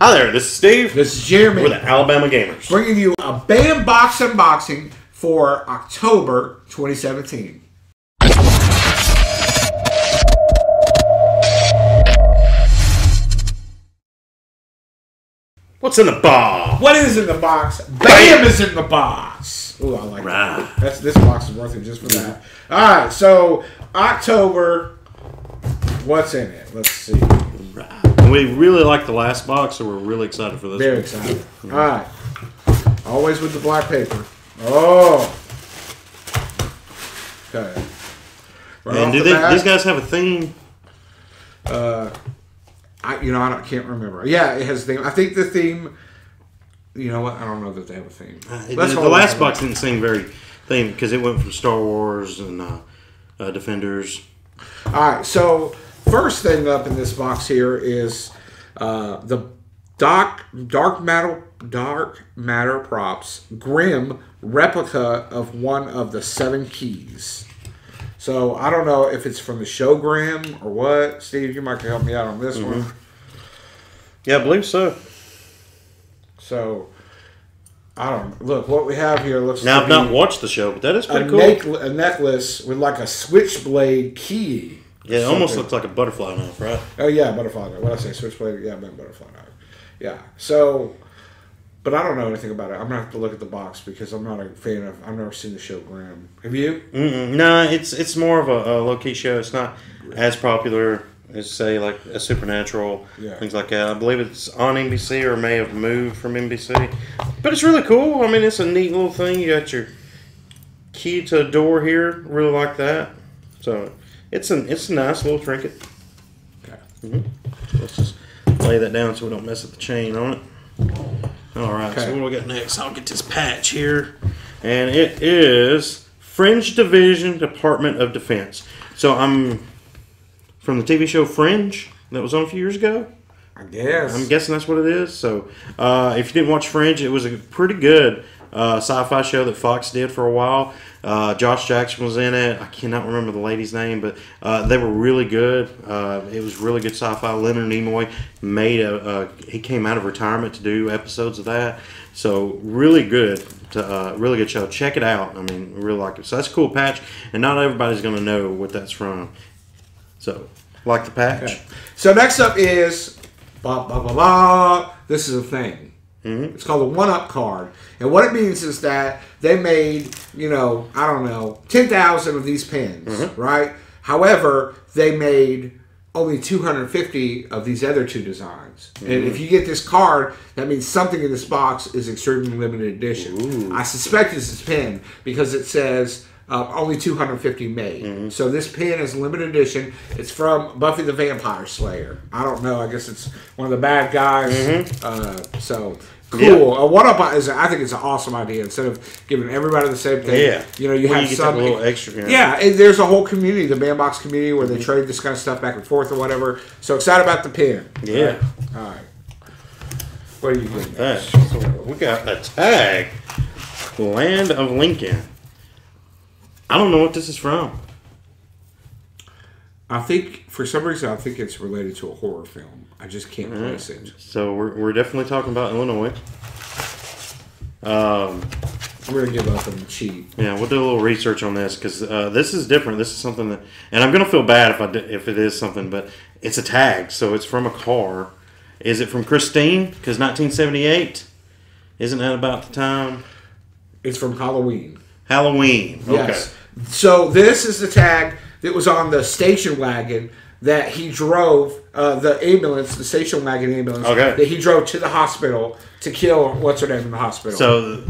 Hi there, this is Steve. This is Jeremy. We're the Alabama Gamers. bringing you a Bam Box unboxing for October 2017. What's in the box? What is in the box? Bam is in the box. Ooh, I like Right. that. That's this box is worth it just for that. All right, so October. What's in it? Let's see. We really like the last box, so we're really excited for this. Very one. excited. All right. Always with the black paper. Oh. Okay. Right And do the they, bat- these guys have a theme? Uh, I, you know, I don't, can't remember. Yeah, it has a theme. I think the theme. You know what? I don't know that they have a theme. Uh, The, the last box didn't seem very theme because it went from Star Wars and uh, uh, Defenders. All right. So first thing up in this box here is uh, the dark dark matter dark matter props Grimm replica of one of the seven keys. So I don't know if it's from the show Grimm or what. Steve, you might help me out on this Mm-hmm. one. Yeah, I believe so. So I don't look what we have here. Looks Now, I've not watched the show, but that is a, cool. a necklace with like a switchblade key. Yeah, it almost looks like a butterfly knife, right? Oh yeah, butterfly knife. What I say? Switchblade. Yeah, I meant butterfly knife. Yeah. So, but I don't know anything about it. I'm gonna have to look at the box because I'm not a fan of. I've never seen the show Grimm. Have you? Mm-mm. No, it's it's more of a, a low key show. It's not as popular as say like a Supernatural, Yeah. things like that. I believe it's on NBC or may have moved from NBC, but it's really cool. I mean, it's a neat little thing. You got your key to a door here. Really like that. So it's an it's a nice little trinket. Okay. Let's just lay that down so we don't mess up the chain on it. All right, Okay. so what do we got next? I'll get this patch here. And it is Fringe Division Department of Defense. So I'm from the TV show Fringe that was on a few years ago. I guess. I'm guessing that's what it is. So, uh, if you didn't watch Fringe, it was a pretty good uh, sci-fi show that Fox did for a while. Uh, Josh Jackson was in it. I cannot remember the lady's name, but uh, they were really good. Uh, it was really good sci-fi. Leonard Nimoy made a. he came out of retirement to do episodes of that. So really good. To, uh, really good show. Check it out. I mean, really like it. So that's a cool patch, and not everybody's going to know what that's from. So, like the patch. Okay. So next up is blah blah blah blah. This is a thing. Mm-hmm. It's called a one-up card, and what it means is that they made you know I don't know ten thousand of these pins, Mm-hmm. right? However, they made only 250 of these other two designs. And Mm-hmm. if you get this card, that means something in this box is extremely limited edition. I suspect this is pin because it says uh, only 250 made. Mm-hmm. So this pin is limited edition. It's from Buffy the Vampire Slayer. I don't know. I guess it's one of the bad guys. Uh, so cool. Mm-hmm. Yeah. One up is I think it's an awesome idea. Instead of giving everybody the same thing, Yeah. you know, you Well, have you get some little extra, yeah. Yeah, and there's a whole community, the Bam Box community, where they Mm-hmm. trade this kind of stuff back and forth or whatever. So excited about the pin. Yeah. All right. What are you. So we got a tag. Land of Lincoln. I don't know what this is from. I think for some reason I think it's related to a horror film. I just can't Mm-hmm. place it. So we're, we're definitely talking about Illinois. Um, I'm gonna give up and cheat. yeah, we'll do a little research on this because uh, this is different. This is something that, and I'm gonna feel bad if I do, if it is something, but it's a tag, so it's from a car. Is it from Christine? Because 1978, isn't that about the time? It's from Halloween. Halloween. Okay. Yes. So this is the tag that was on the station wagon that he drove, uh, the ambulance, the station wagon ambulance, Okay. that he drove to the hospital to kill what's her name in the hospital. So,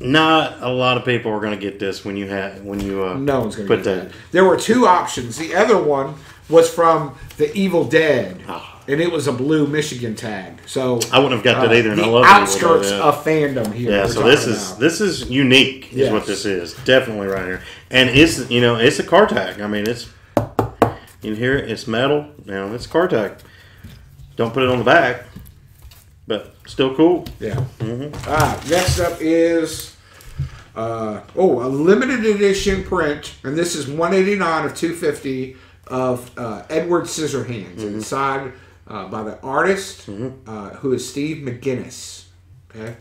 not a lot of people are going to get this when you have when you uh, no one's gonna put get that. There were two options. The other one was from the Evil Dead, and it was a blue Michigan tag. So I wouldn't have got that uh, either, and the I love Evil Dead, outskirts yeah. of fandom here. Yeah, so this is about. this is unique, is Yes. what this is. Definitely right here, and it's you know it's a car tag. I mean it's in here. It's metal. You know it's car tag. Don't put it on the back, but still cool. Yeah. Mm-hmm. All right. Next up is uh, oh a limited edition print, and this is 189 of 250 of uh, Edward Scissorhands. Mm-hmm. Inside uh, by the artist Mm-hmm. uh, who is Steve McGinnis. Okay,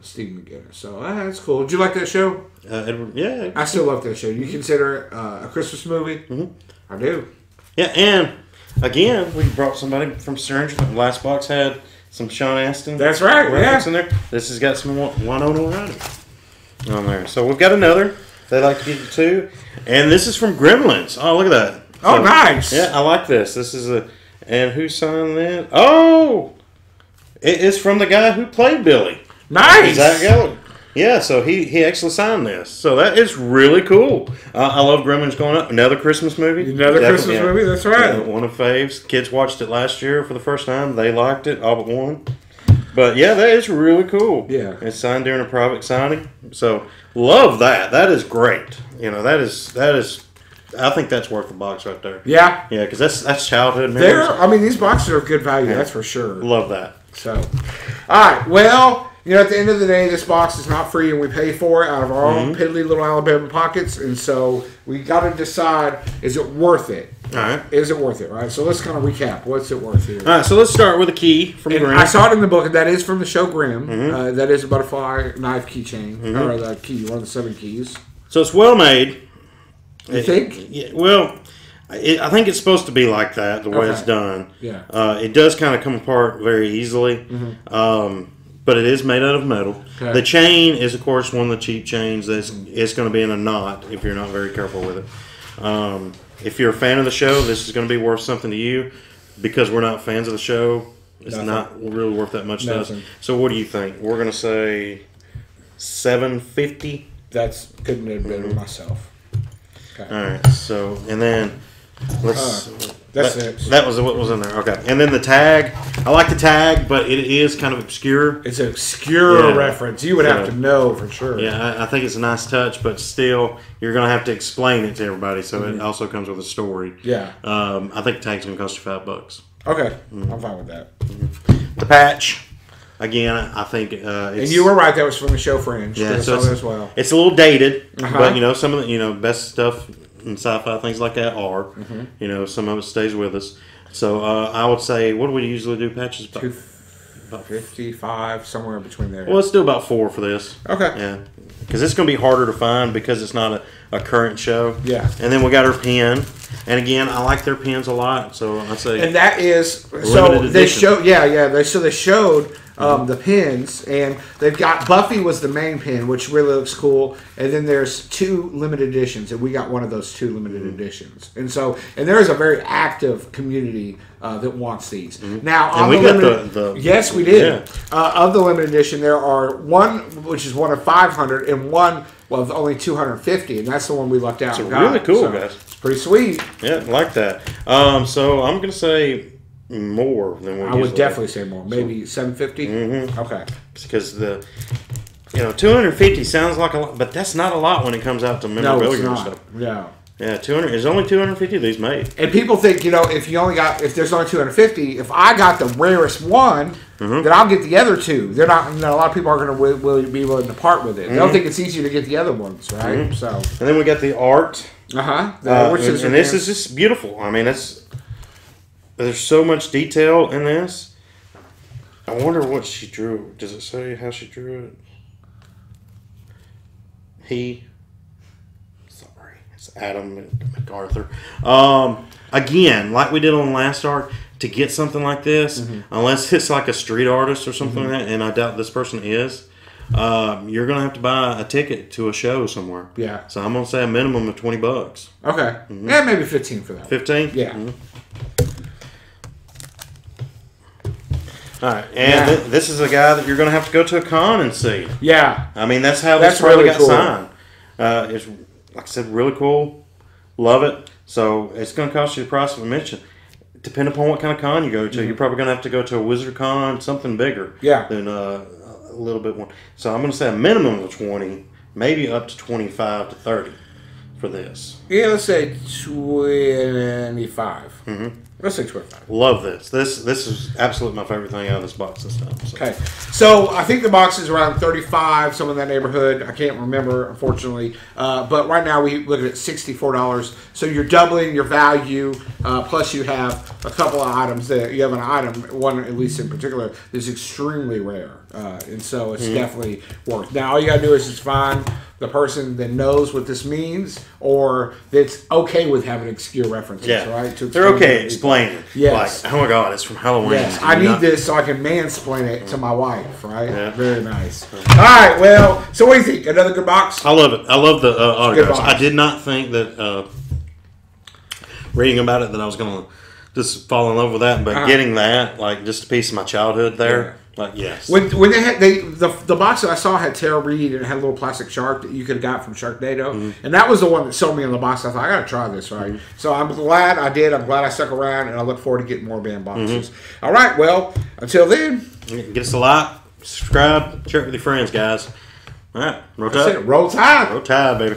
Steve McGinnis. So uh, that's cool. Did you like that show? Uh, Edward, yeah, I still love that show. You consider it uh, a Christmas movie? Mm-hmm. I do. yeah, and again, we brought somebody from Stranger. The last box had some Sean Astin. That's right. Yeah. in there. This has got some Winona Ryder on there. So we've got another. They like to get you two, and this is from Gremlins. Oh, look at that. Oh, nice. Yeah, I like this. This is a and who signed that? Oh, it is from the guy who played Billy. Nice. Zach Geller. Yeah, so he he actually signed this. So that is really cool. Uh, I love Gremlins going up. Another Christmas movie. Another Definitely, Christmas yeah. movie. That's right. Yeah, one of faves. Kids watched it last year for the first time. They liked it, all but one. But yeah, that is really cool. Yeah. it's signed during a private signing. So love that. That is great. You know, that is that is. I think that's worth the box right there. Yeah. Yeah, because that's that's childhood There. I mean, these boxes are good value. That's for sure. Love that. So, all right. Well, you know, at the end of the day, this box is not free, and we pay for it out of our Mm-hmm. own piddly little Alabama pockets. And so, we got to decide: is it worth it? All right. Is it worth it? Right. So let's kind of recap. What's it worth here? All right. So let's start with a key from And Green. I saw it in the book. and That is from the show Grimm. Mm-hmm. Uh, that is a butterfly knife keychain, or the key, one of the seven keys. So it's well made. You think? Yeah, well, it, I think it's supposed to be like that, the way Okay. it's done. Yeah. Uh, it does kind of come apart very easily, um, but it is made out of metal. Mm-hmm. Okay. The chain is, of course, one of the cheap chains that's it's going to be in a knot if you're not very careful with it. Um, if you're a fan of the show, this is going to be worth something to you. Because we're not fans of the show, it's Nothing. not really worth that much to us. So, what do you think? We're going to say seven fifty. That's couldn't have been Mm-hmm. myself. All right. So, and then let's. That's that, it. that was what was in there. Okay. And then the tag. I like the tag, but it is kind of obscure. It's an obscure Yeah. reference. You would have to know for sure. Yeah, I, I think it's a nice touch, but still, you're going to have to explain it to everybody. So Mm-hmm. it also comes with a story. Yeah. Um, I think the tag's going to cost you five bucks. Okay. Mm-hmm. I'm fine with that. The patch, again, I think uh, it's. And you were right. That was from the show Fringe. Yeah, so it's- as well. It's a little dated, Uh-huh. but you know some of the you know best stuff in sci-fi things like that are. Mm-hmm. You know some of it stays with us. So uh, I would say, what do we usually do patches? About, fifty-five, somewhere in between there. well, let's do about four for this. okay. Yeah, because it's going to be harder to find because it's not a, a current show. Yeah. And then we got our pen, and again, I like their pens a lot. So I say, And that is so they showed. Yeah, yeah. They so they showed um, the pins, and they've got Buffy was the main pin, which really looks cool. And then there's two limited editions, and we got one of those two limited Mm-hmm. editions. And so, and there is a very active community uh, that wants these. Now, on Mm-hmm. we the got limited, the- the- yes, we did. yeah. Uh, of the limited edition, there are one which is one of 500, and one well, of only 250, and that's the one we lucked out. got. really cool, So, guys. It's pretty sweet. yeah, like that. Um, so I'm going to say more than we I would definitely say more. Maybe 750. Mm-hmm. Okay. because the you know 250 sounds like a lot, but that's not a lot when it comes out to No, memorabilia and stuff. Yeah. Yeah, 200. There's only 250 of these made. And people think, you know, if you only got, if there's only 250, if I got the rarest one, Mm-hmm. then I'll get the other two. They're not, you know, a lot of people aren't going to will, be willing to part with it. Mm-hmm. They'll think it's easier to get the other ones, right? So, And then we got the art, uh huh. uh, and, and this is just beautiful. I mean, it's there's so much detail in this. I wonder what she drew. Does it say how she drew it? He. Sorry, it's Adam MacArthur. Um, again, like we did on last art, to get something like this, Mm-hmm. unless it's like a street artist or something like that, and I doubt this person is, um, you're gonna have to buy a ticket to a show somewhere. Yeah. So I'm gonna say a minimum of twenty bucks. okay. Yeah, maybe 15 for that. Fifteen. Yeah. All right, and Yeah. th- this is a guy that you're gonna have to go to a con and see. Yeah. I mean, that's how That's this really got cool. signed. Uh, it's like I said, really cool. Love it. So it's going to cost you the price of admission. Depending upon what kind of con you go to, you're probably going to have to go to a wizard con, something bigger. Mm-hmm. Yeah. Than uh, a little bit more. So I'm going to say a minimum of twenty, maybe up to twenty-five to thirty for this. Yeah, let's say 25. Mm-hmm. That's six point five. Love this. This this is absolutely my favorite thing out of this box this time. So. Okay, so I think the box is around thirty-five, some in that neighborhood. I can't remember, unfortunately. Uh, but right now we look at sixty-four dollars. So you're doubling your value. Uh, plus, you have a couple of items that you have an item, one at least in particular, that's extremely rare, uh, and so it's definitely worth. Now, all you gotta do is just find the person that knows what this means, or that's okay with having obscure references. Yeah, right. To they're okay explaining. Yes. Like, oh my god, it's from Halloween. Yes, I need not- this so I can mansplain it to my wife, right? Yeah. Very nice. All right, well, so what do you think? Another good box? I love it. I love the uh, autographs. I did not think that uh, reading about it that I was gonna just fall in love with that, but Uh-huh. getting that like just a piece of my childhood there, like yes, When, when they had they the, the box that I saw had Tara Reid and it had a little plastic shark that you could have got from Sharknado, Mm-hmm. and that was the one that sold me on the box. I thought I got to try this, right? So I'm glad I did. I'm glad I stuck around, and I look forward to getting more Bam Boxes. Mm-hmm. All right, well, until then, get us a like, subscribe, share it with your friends, guys. All right, roll tide. Roll Tide. roll tide, baby.